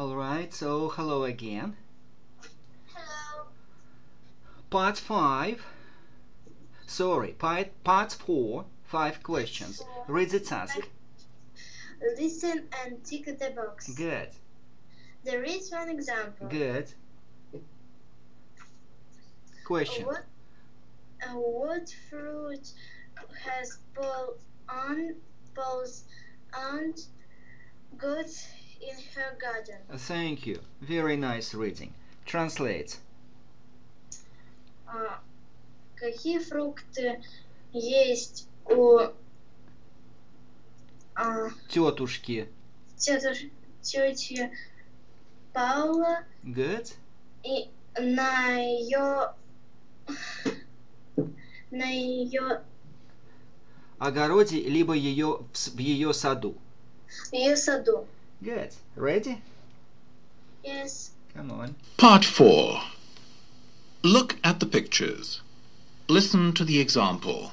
Alright, so hello again. Hello. Part 5. Sorry, part, part 4. 5 questions. Read the task. Listen and tick the box. Good, There is one example. good. Question. What, uh, what fruit has Paul on Paul's aunt got in her garden? Thank you. Very nice reading. Translate. А, какие фрукты есть у а, Тетушки. тетуш- тети Паула Good. и на ее на ее Огороде, либо ее в, в ее саду. ее саду. Good. Ready? Yes. Come on. Part 4. Look at the pictures. Listen to the example.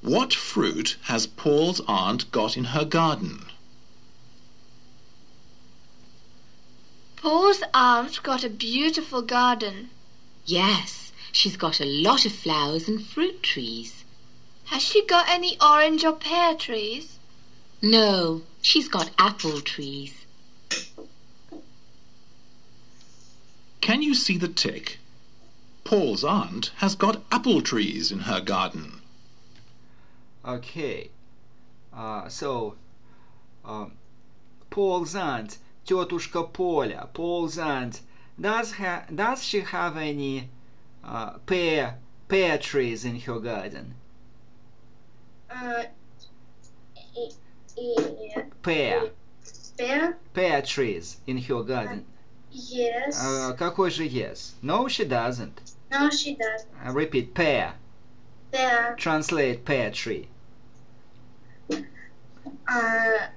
What fruit has Paul's aunt got in her garden? Paul's aunt got a beautiful garden. Yes, she's got a lot of flowers and fruit trees. Has she got any orange or pear trees? No, she's got apple trees. Can you see the tick? Paul's aunt has got apple trees in her garden. Okay. Uh, so, um, Paul's aunt, тетушка Поля, Paul's aunt, does, ha- does she have any uh, pear, pear trees in her garden? А, Pear, pear. pear trees in her garden. Yes. Uh, какой же yes? No, she doesn't. no, she does. Uh, repeat, pear. Pear. Translate pear tree. А,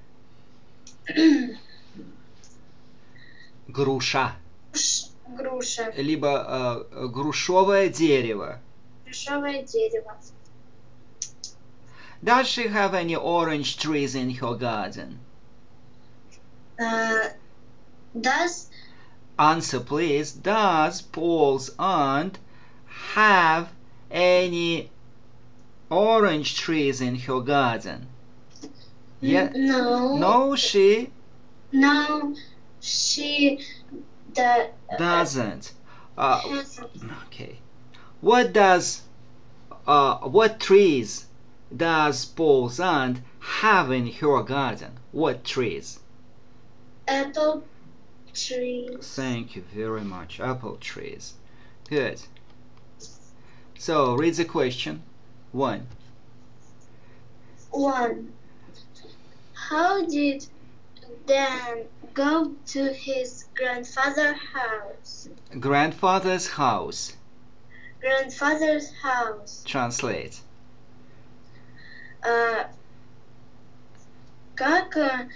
Груша. груш- груша. Либо э, грушовое дерево. Грушевое дерево. Does she have any orange trees in her garden? А, does Answer please. Does Paul's aunt have any orange trees in her garden? Yeah. No. No, she No, she da- doesn't. Uh, okay. What does uh, what trees does Paul's aunt have in her garden? What trees? apple trees. Thank you very much. Apple trees. Good. So read the question. One. One. How did Dan go to his grandfather's house? Grandfather's house. Grandfather's house. Translate. А, как э,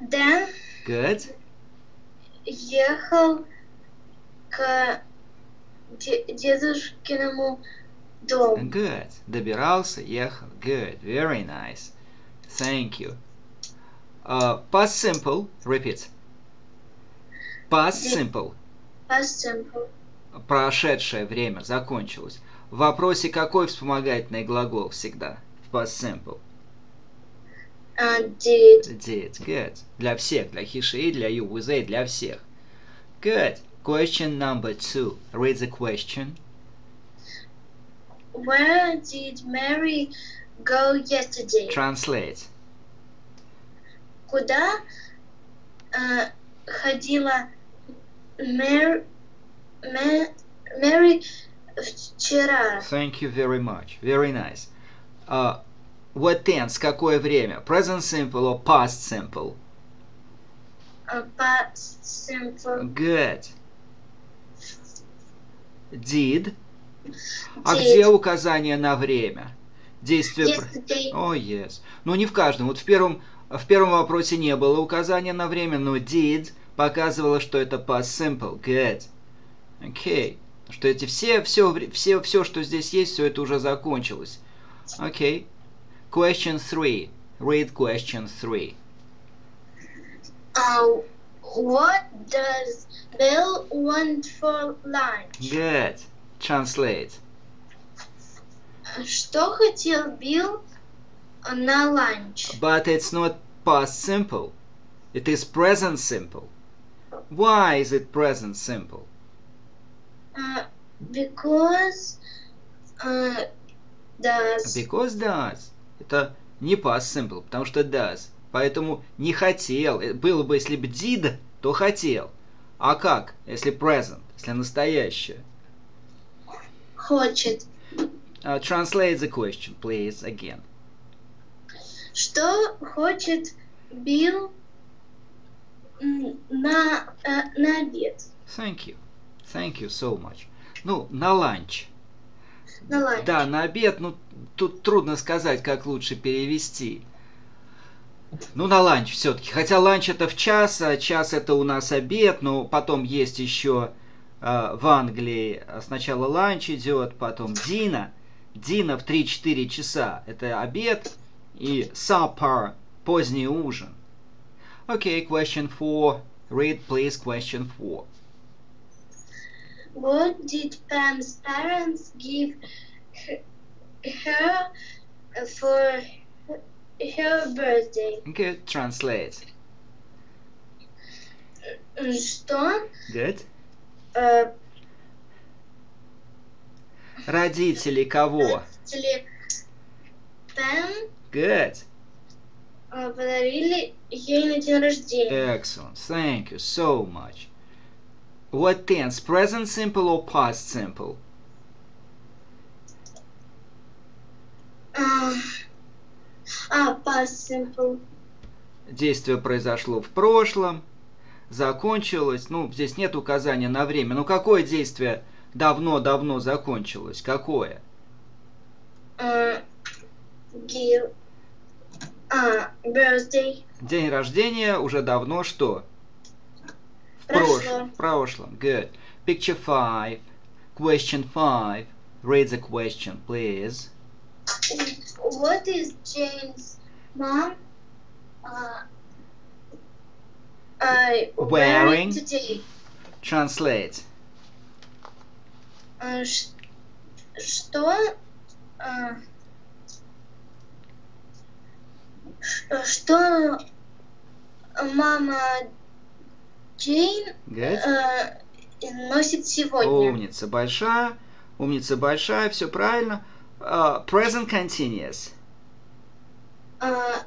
Дэн Good. ехал к де- дедушкиному дому? Good. Добирался, ехал. Good. Very nice. Thank you. Uh, past simple. Repeat. Past simple. Past simple. Прошедшее время закончилось. В вопросе какой вспомогательный глагол всегда? В past simple. А, did. Did. Good. Для всех. Для he, she, для you, with they, для всех. Good. Question number two. Read the question. Where did Mary go yesterday? Translate. Куда э, ходила Мэр, Мэ- Мэри вчера? Thank you very much. Very nice. Uh, what tense? Какое время? Present simple or past simple? А, Past simple. Good. Did. А Did. где указание на время? Действие... Yesterday. О, yes. Ну, не в каждом. Вот в первом, в первом вопросе не было указания на время, но did показывало, что это past simple. Good. Окей. Что эти все, все, все, все, что здесь есть, все это уже закончилось. Окей. Question three. Read question three. Uh, what does Bill want for lunch? Good. Translate. Что хотел Билл на ланч? But it's not past simple. It is present simple. Why is it present simple? Uh, because uh, does Because does. Это не past simple, потому что does. Поэтому не хотел. Э, Было бы, если бы did, то хотел. А как, если present, если настоящее? хочет. Uh, translate the question, please, again. Что хочет Билл на, э, на обед? Thank you. Thank you so much. Ну, на ланч. На ланч. Да, на обед, ну, тут трудно сказать, как лучше перевести. Ну, на ланч все-таки. Хотя ланч это в час, а час это у нас обед, но потом есть еще э, в Англии сначала ланч идет, потом дина. Дина в 3-4 часа. Это обед и supper, поздний ужин. Okay, question four. Read, please, question four. What did Pam's parents give her, for her birthday? Good, translate. Что Good. э, Родители кого? родители Пэм Good. э, подарили ей на день рождения? Excellent. Thank you so much. What tense? Present simple or past simple? А, а, past simple. Действие произошло в прошлом, закончилось. Ну, здесь нет указания на время. Ну, какое действие давно-давно закончилось? Какое? Э, give. А, birthday. День рождения уже давно что? В Прошло. прошлом. В прошлом. Good. Picture five. Question five. Read the question, please. What is Jane's mom uh, uh, Wearing. today? Translate. Э, ш- что э, ш- что мама Джейн э, носит сегодня? Умница большая. Умница большая, все правильно. Uh, present continuous. Э,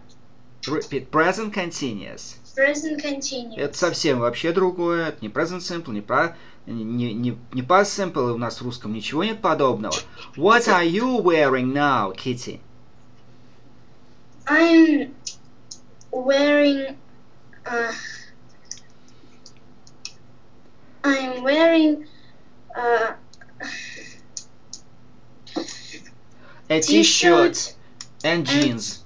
Repeat. Present continuous. present continuous. Это совсем вообще другое. Это не present simple, не, про, не, не, не past simple. У нас в русском ничего нет подобного. What are you wearing now, Kitty? I'm wearing. Uh, I'm wearing. Uh, A t-shirt and jeans.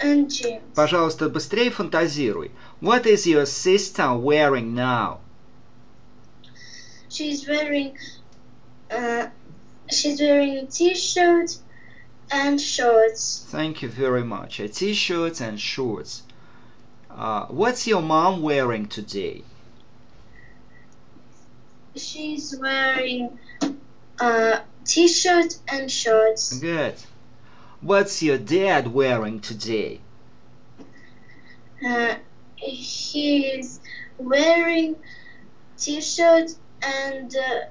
and jeans. Пожалуйста, быстрее фантазируй. What is your sister wearing now? She's wearing. Uh, she's wearing t-shirt and shorts. Thank you very much. A t-shirt and shorts. Uh, what's your mom wearing today? She's wearing uh, t-shirt and shorts. Good. What's your dad wearing today? Uh, he's wearing t-shirt and uh,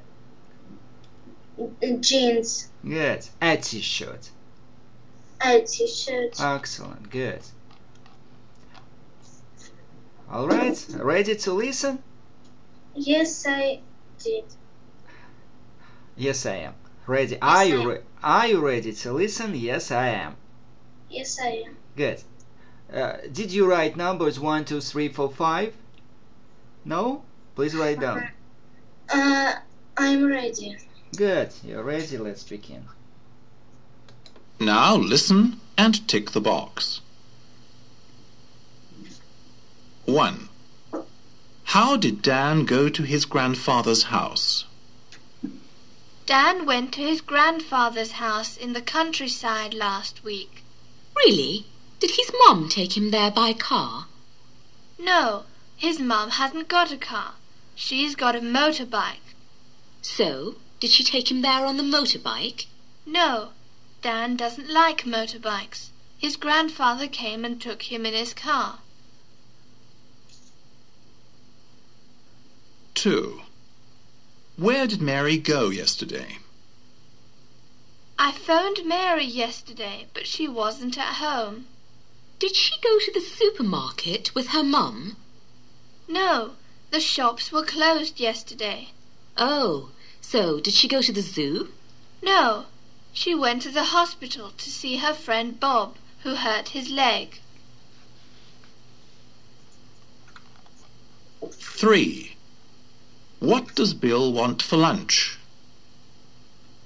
jeans. Good. A t-shirt. A t-shirt. Excellent. Good. All right. Ready to listen? yes, I did. Yes, I am. Ready? Are I you am. re- Are you ready to listen? Yes, I am. Yes, I am. Good. Uh, did you write numbers one, two, three, four, five? No? Please write down. Uh, I'm ready. Good. You're ready. Let's begin. Now listen and tick the box. 1. How did Dan go to his grandfather's house? Dan went to his grandfather's house in the countryside last week. Really? Did his mum take him there by car? No, his mum hasn't got a car. She's got a motorbike. So, did she take him there on the motorbike? No, Dan doesn't like motorbikes. His grandfather came and took him in his car. 2. Where did Mary go yesterday? I phoned Mary yesterday, but she wasn't at home. Did she go to the supermarket with her mum? No, the shops were closed yesterday. Oh, so did she go to the zoo? No, she went to the hospital to see her friend Bob, who hurt his leg. 3. What does Bill want for lunch?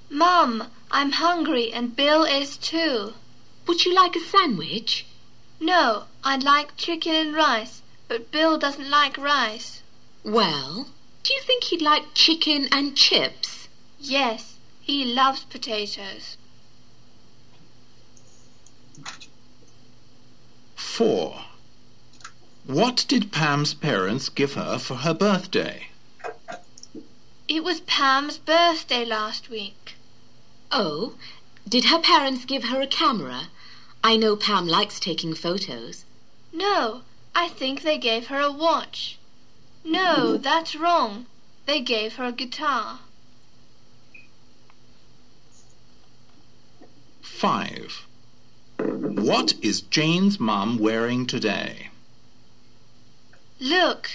Mum, I'm hungry and Bill is too. Would you like a sandwich? No, I'd like chicken and rice, but Bill doesn't like rice. Well, do you think he'd like chicken and chips? Yes, he loves potatoes. 4. What did Pam's parents give her for her birthday? It was Pam's birthday last week. Oh, did her parents give her a camera? I know Pam likes taking photos. No, I think they gave her a watch. No, that's wrong. They gave her a guitar. 5. What is Jane's mum wearing today? Look,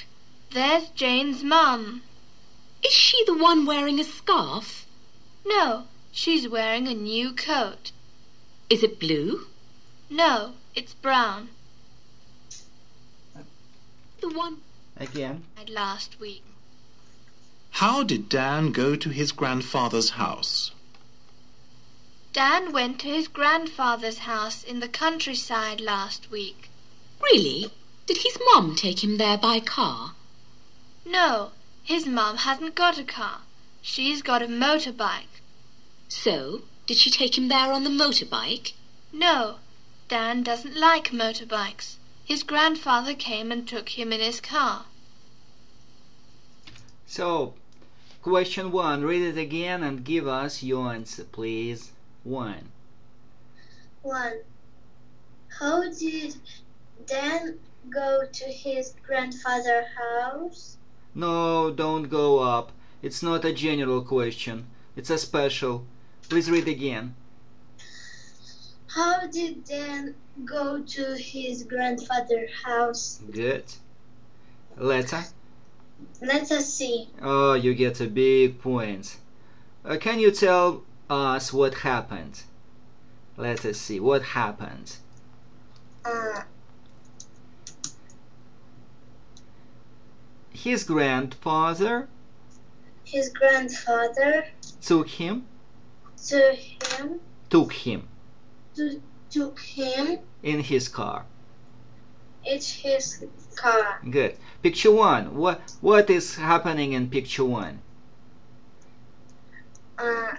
there's Jane's mum. Is she the one wearing a scarf? No, she's wearing a new coat. Is it blue? No, it's brown. The one Again. Last week. How did Dan go to his grandfather's house? Dan went to his grandfather's house in the countryside last week. Really? Did his mum take him there by car? No, his mum hasn't got a car. She's got a motorbike. So, did she take him there on the motorbike? No, Dan doesn't like motorbikes. His grandfather came and took him in his car. So, question one. Read it again and give us your answer, please. One. 1. How did Dan go to his grandfather's house? No, don't go up. It's not a general question. It's a special. Please read again. How did Dan go to his grandfather's house? Good. Letter. Let us see. Oh, you get a big point. Uh, can you tell us what happened? Let us see. What happened? Uh, His grandfather his grandfather took him, to him took him to, took him in his car. in his car. Good. Picture one. What what is happening in picture one? Uh,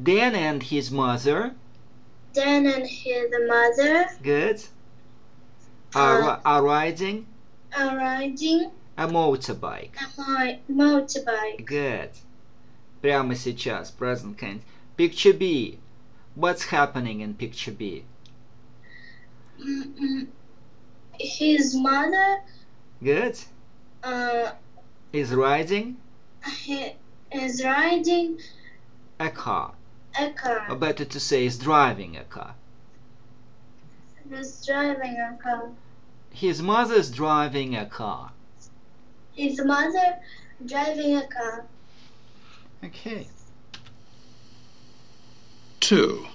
Dan and his mother. Dan and his mother Good. Are, are riding are riding a motorbike. a mo- motorbike. Good. Прямо сейчас, present tense. Picture B. What's happening in picture B? Mm-mm. His mother Good. uh, Is riding he is riding a car. a Or car. better to say, is driving a car. He's driving a car. His mother's driving a car. His mother driving a car. Okay. 2.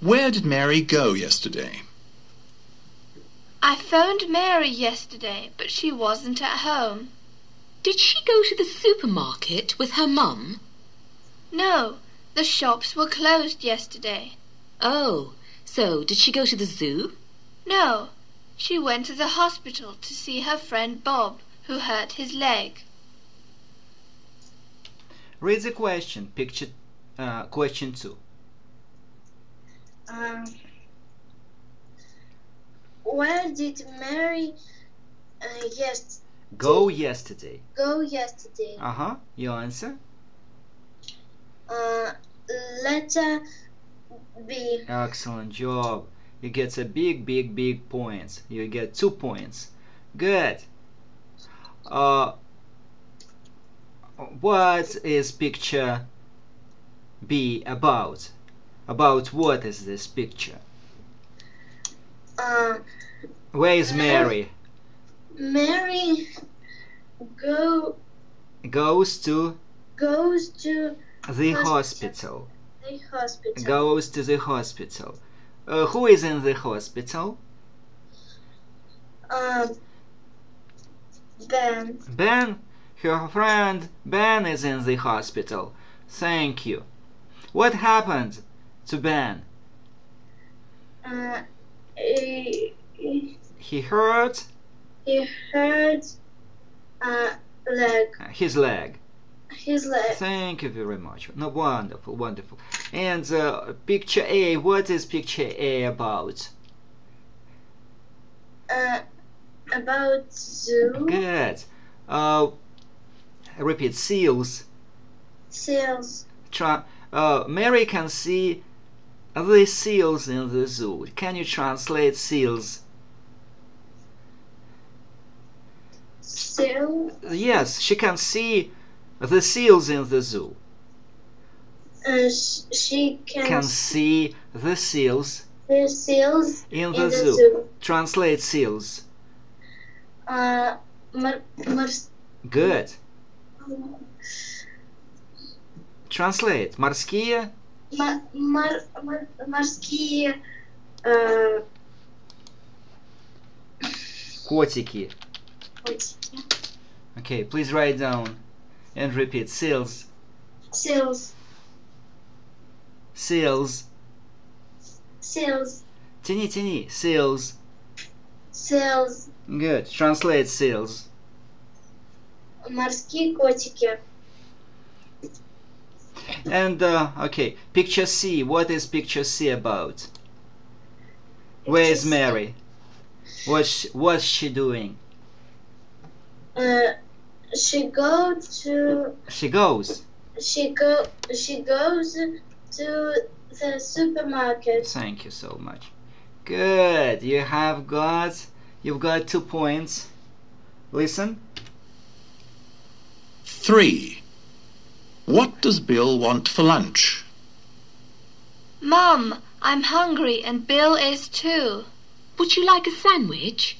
Where did Mary go yesterday? I phoned Mary yesterday, but she wasn't at home. Did she go to the supermarket with her mum? No, the shops were closed yesterday. Oh, so did she go to the zoo? No, she went to the hospital to see her friend Bob, who hurt his leg. Read the question. Picture uh, question two. Um, where did Mary uh, yes Go yesterday. go yesterday? Uh huh. Your answer? Uh, letter B. Excellent job. You get a big, big, big points. You get two points. Good. Uh, what is picture B about? About what is this picture? Uh, Where is Mary? Mary go Goes to goes to the Hospital. hospital. The hospital. Goes to the hospital. Uh, who is in the hospital? Um, Ben. Ben, her friend Ben is in the hospital. Thank you. What happened to Ben? Uh, he, He hurt he hurt uh, leg. his leg. His leg. Thank you very much. No, wonderful, wonderful. And uh, picture A, what is picture A about? Uh, about zoo Good. Uh, repeat, seals. Seals. Tra- uh, Mary can see the seals in the zoo. Can you translate seals? Seal. Yes, she can see the seals in the zoo. Uh, sh- she can, Can see the seals see seals in in the the zoo. zoo. Translate seals. Uh, mar- mar- Good. Translate. Морские ма- мар- мар- морские э, котики. котики. Okay, please write down and repeat. Seals. Seals. Seals. Seals. Тяни, тяни. Seals. Seals. Good. Translate seals. Морские котики. And uh, okay, picture C. What is picture C about? Where is Picture C. Mary? What's what's she doing? Uh, she go to She goes. she go she goes to the supermarket. Thank you so much. Good. You have got you've got two points. Listen. 3. What does Bill want for lunch? Mum, I'm hungry and Bill is too. Would you like a sandwich?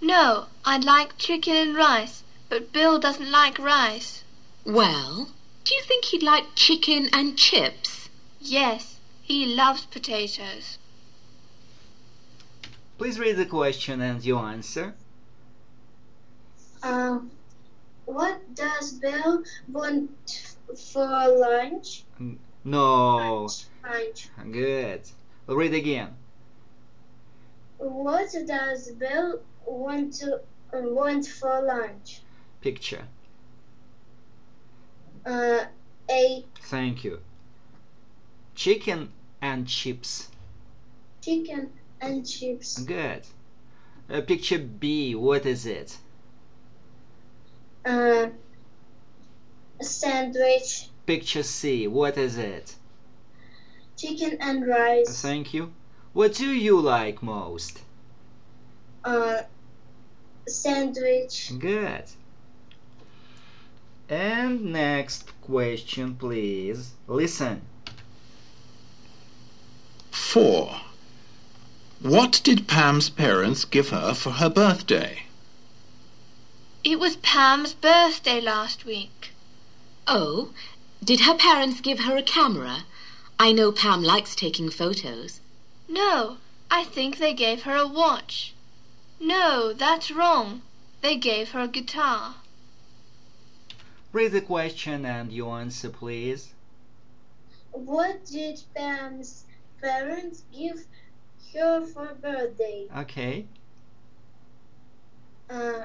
No, I'd like chicken and rice, but Bill doesn't like rice. Well, do you think he'd like chicken and chips? Yes, he loves potatoes. Please read the question and your answer. Um, what does Bill want for lunch? No. Lunch. Good. Read again. What does Bill want to want for lunch? Picture. Uh, a Thank you. Chicken and chips. chicken and chips. Good. Uh, picture B. What is it? Uh, sandwich. Picture C. What is it? Chicken and rice. Thank you. What do you like most? Uh, sandwich. Good. And next question, please. Listen. 4. What did Pam's parents give her for her birthday? It was Pam's birthday last week. Oh, did her parents give her a camera? I know Pam likes taking photos. No, I think they gave her a watch. No, that's wrong. They gave her a guitar. Read the question and your answer, please. What did Pam's parents give her for birthday? Okay. Uh,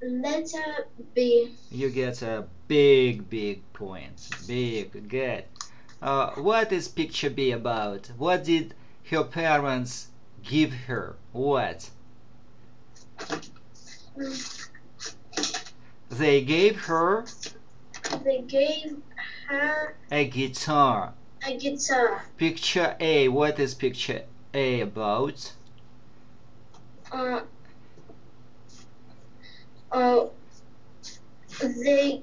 letter B. You get a big, big points. Big, good. Uh, what is picture B about? What did her parents give her what? They gave her They gave her a guitar. a guitar. Picture A. What is picture A about? Uh, uh, they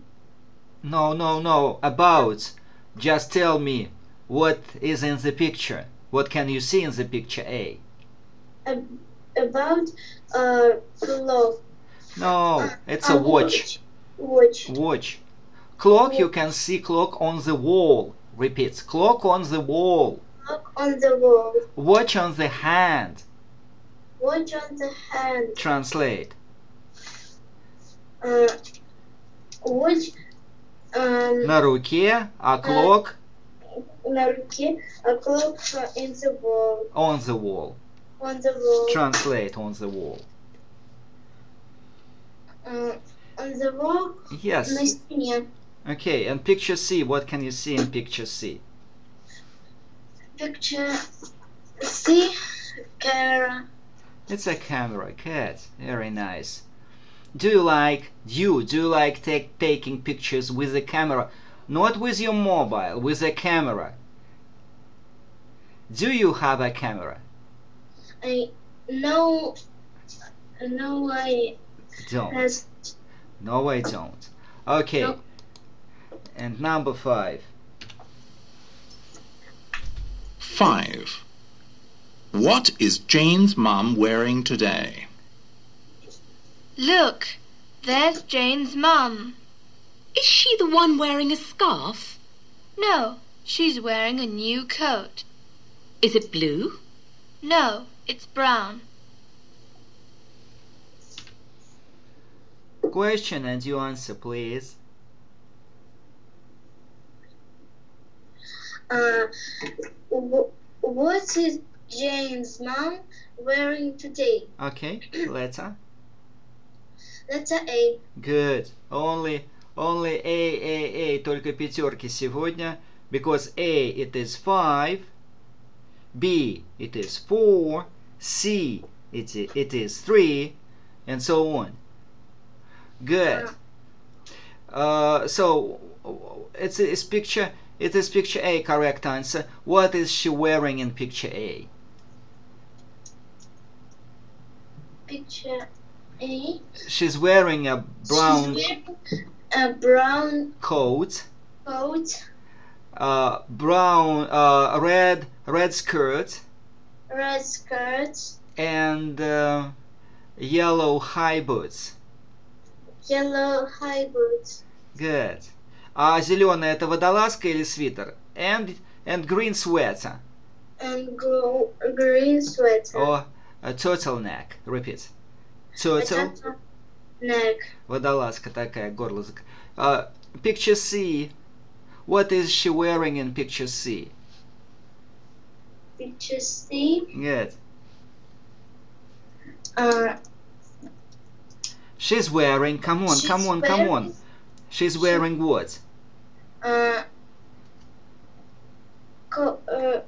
No, no, no. About. Just tell me what is in the picture. What can you see in the picture A? ab- about a clock. No, it's a watch. Watch. Watch. Clock, you can see clock on the wall. Repeats. Clock on the wall. Clock on the wall. Watch on the hand. Watch on the hand. Translate. Uh, watch um, На руке, а clock на руке, a clock in the wall. on the wall. On the wall. Translate on the wall. uh, on the wall. Yes. Okay, and picture C, what can you see in picture C? Picture C, camera. It's a camera, cat. very nice. Do you like, you, do you like take, taking pictures with a camera? Not with your mobile, with a camera. Do you have a camera? I, no, no, I don't. has No, I don't. Okay. No. And number five. 5. What is Jane's mum wearing today? Look, there's Jane's mum. Is she the one wearing a scarf? No, she's wearing a new coat. Is it blue? No, it's brown. Question and you answer, please. uh. wh- What is Jane's mom wearing today? Okay, letter. Letter A. Good. Only, only A, A, A, только пятерки сегодня. Because A it is five, B it is four, C it, i- it is three, and so on. Good. Uh, so it's, it's picture. It is picture A. Correct answer. What is she wearing in picture A? Picture A. She's wearing a brown wearing a brown coat, coat, uh, brown, uh, red, red skirt, red skirt, and uh, yellow high boots. yellow high boots, Good. А зеленая это водолазка или свитер? And and green sweater and gro- green sweater. or a turtleneck. Repeat. Turtle. Potato neck. Водолазка такая, горло. зак- Uh, picture C. What is she wearing in picture C? Picture C. Good. Uh, She's wearing. Come on, she's come on, come on. She's wearing what? Uh, co- uh,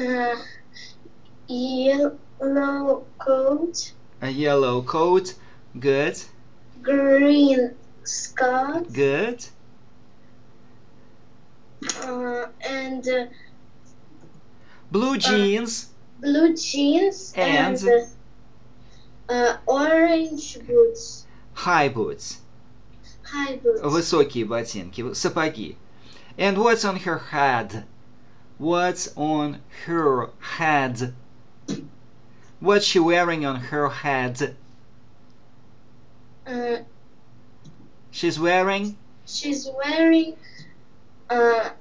uh, yellow coat, A yellow coat. Good. green scarf, Good. uh, and uh, Blue jeans. blue jeans And? and uh, orange boots, High boots. high boots. Высокие ботинки. Сапоги. And what's on her head? What's on her head? What's she wearing on her head? Uh, She's wearing? she's wearing a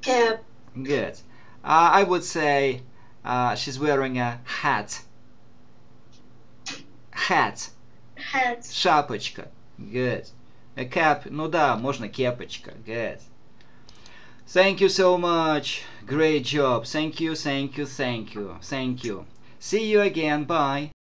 cap, Good. Uh, I would say uh, she's wearing a hat. Hat. hat. Шапочка. Good. A cap. Ну да, можно кепочка. Good. Thank you so much. Great job. Thank you, thank you, thank you. Thank you. See you again. Bye.